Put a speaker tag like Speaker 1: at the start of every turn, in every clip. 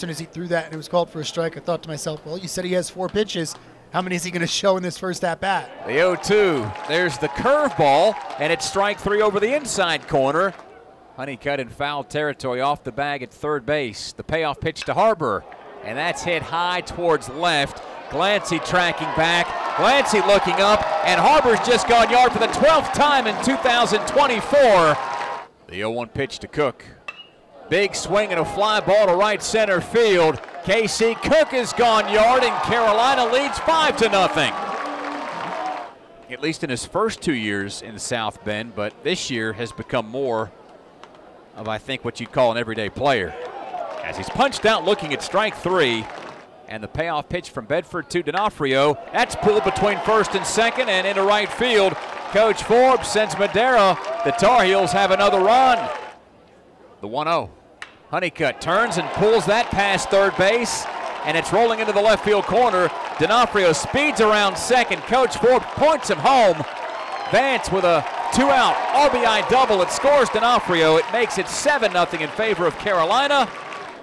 Speaker 1: As soon as he threw that and it was called for a strike, I thought to myself, well, you said he has four pitches. How many is he going to show in this first at bat?
Speaker 2: The 0 2. There's the curveball, and it's strike three over the inside corner. Honeycutt in foul territory off the bag at third base. The payoff pitch to Harber, and that's hit high towards left. Glancy tracking back. Glancy looking up, and Harber's just gone yard for the 12th time in 2024. The 0 1 pitch to Cook. Big swing and a fly ball to right center field. Casey Cook has gone yard, and Carolina leads 5 to nothing. At least in his first two years in South Bend, but this year has become more of, I think, what you'd call an everyday player. As he's punched out looking at strike three, and the payoff pitch from Bedford to D'Onofrio. That's pulled between first and second and into right field. Coach Forbes sends Madera. The Tar Heels have another run. The 1 0. Honeycutt turns and pulls that past third base, and it's rolling into the left field corner. D'Onofrio speeds around second. Coach Forbes points him home. Vance with a two out RBI double. It scores D'Onofrio. It makes it 7 0 in favor of Carolina.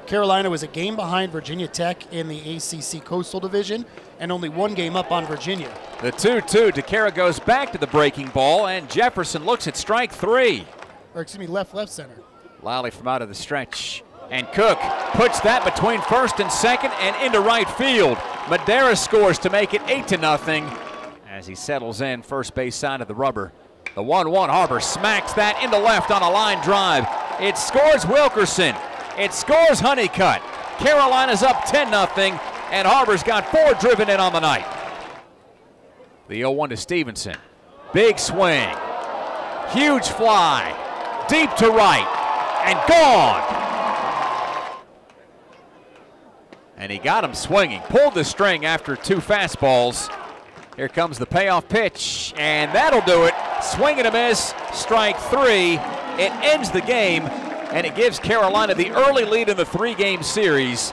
Speaker 1: Carolina was a game behind Virginia Tech in the ACC Coastal Division and only one game up on Virginia.
Speaker 2: The 2 2. DeCara goes back to the breaking ball, and Jefferson looks at strike three.
Speaker 1: Or, excuse me, left, left center.
Speaker 2: Lally from out of the stretch. And Cook puts that between first and second and into right field. Madera scores to make it 8 to nothing as he settles in first base side of the rubber. The 1 1 Harber smacks that into left on a line drive. It scores Wilkerson. It scores Honeycutt. Carolina's up 10 0, and Harber's got four driven in on the night. The 0 1 to Stevenson. Big swing. Huge fly. Deep to right. And gone. And he got him swinging. Pulled the string after two fastballs. Here comes the payoff pitch, and that'll do it. Swing and a miss, strike three. It ends the game, and it gives Carolina the early lead in the three game series.